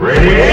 Ready?